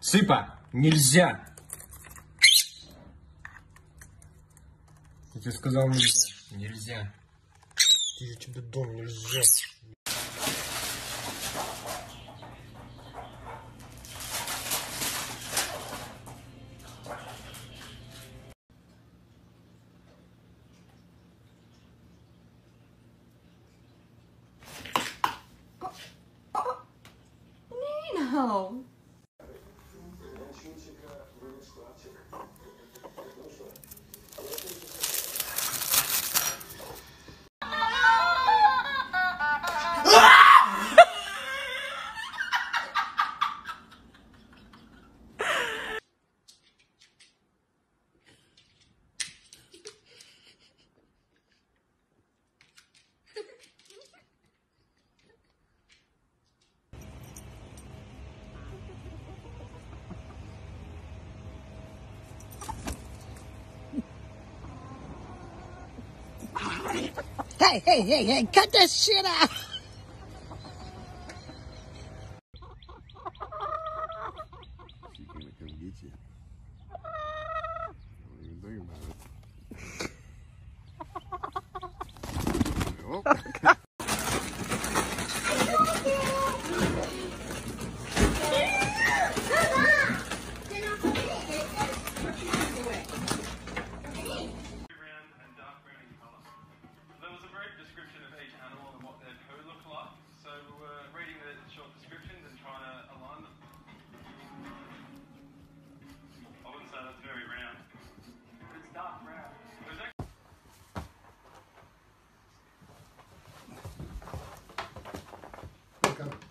Сыпа, нельзя! Я тебе сказал нельзя. Нельзя. Ты же тебе дом нельзя. No. Hey, hey, hey, hey, cut this shit out!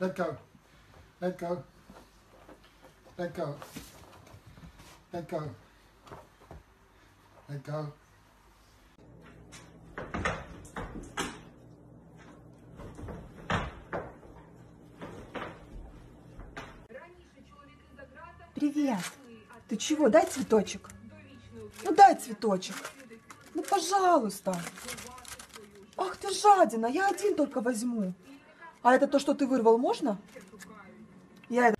Let go. Let go. Let go. Let go. Let go. Привет. Ты чего? Дай цветочек. Ну дай цветочек. Ну пожалуйста. Ах ты жадина, я один только возьму. А это то, что ты вырвал, можно? Я это...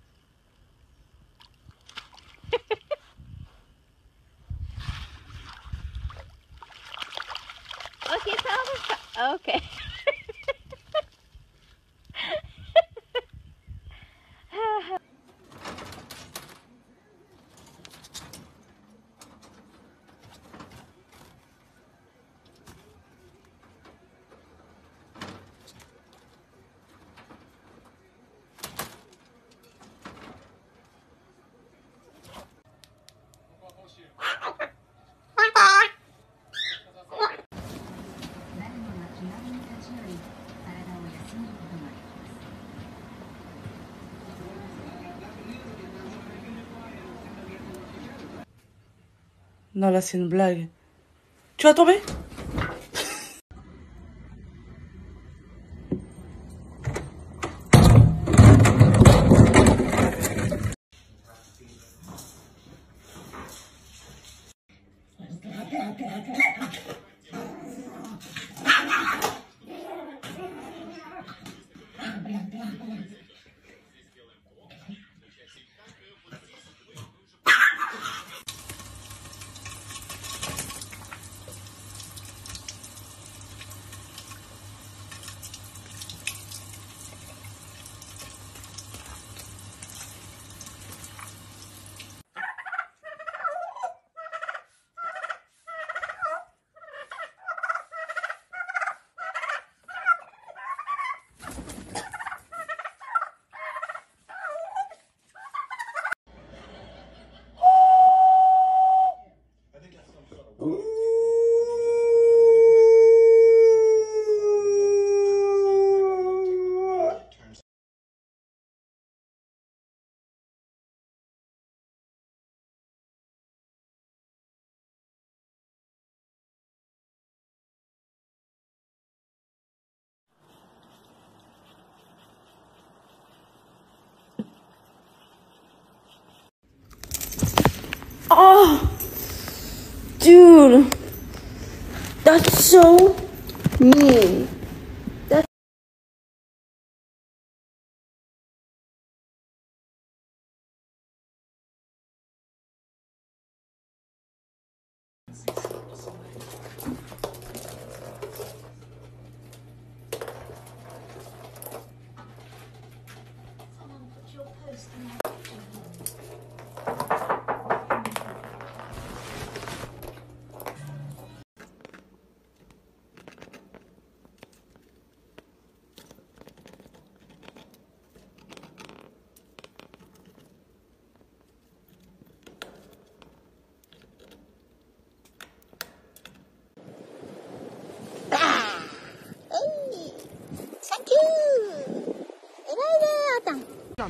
Non, là, c'est une blague. Tu vas tomber? Oh, dude, that's so mean.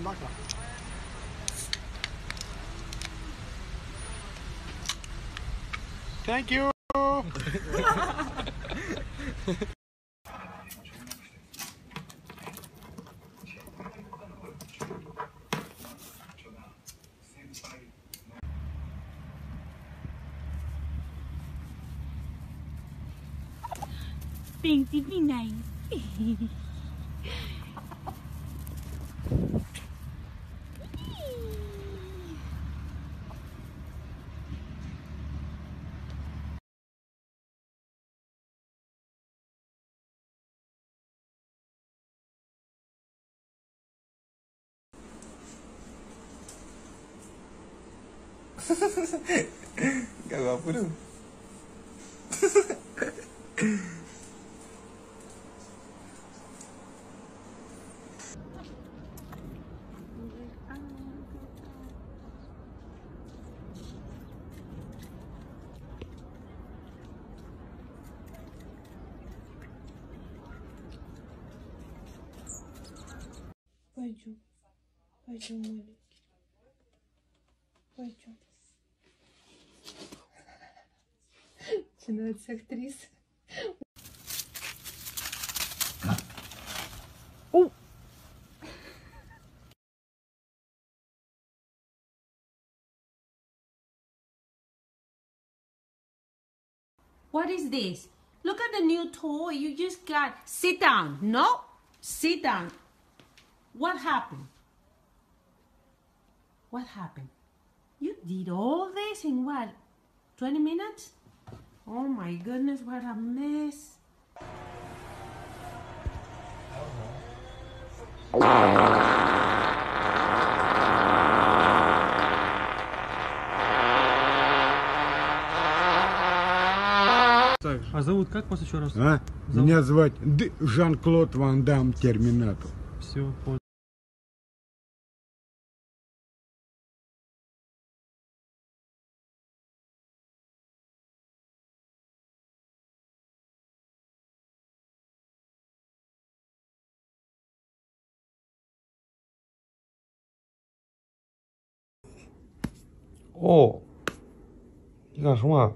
Maka. Thank you. Pinky, be nice. Gak apa dong. Пойдем. Пойдем, маленький. Пойдем. Начинается актриса. What is this? Look at the new toy you just got. Sit down. No, sit down. What happened? What happened? You did all this in what? 20 minutes? Oh my goodness, what a mess. А зовут как вас еще раз? А? Меня звать Д- Жан-Клод Ван Дам Терминатор. Все, понял. 哦你干什么？